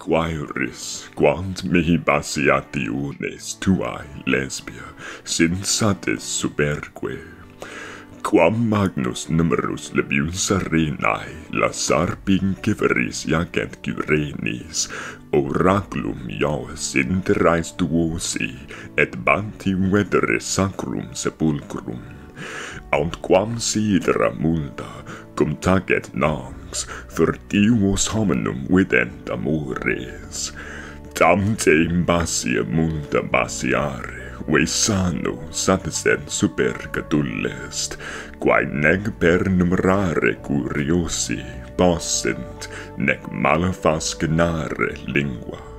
quaeris quant mihi basiati unes tuae lesbia sensatis superque. Quam magnus numerus libius arenae la sarpin ceferis iacent curenis oraculum Ioas interais duosi et banti vetere sacrum sepulcrum. Aut quam sidra multa cum tacet nam lux fertimus hominum vident amores, tamte in basia munda basiare, ve sano super catullest quae neg per numerare curiosi, possent, nec malafascinare lingua.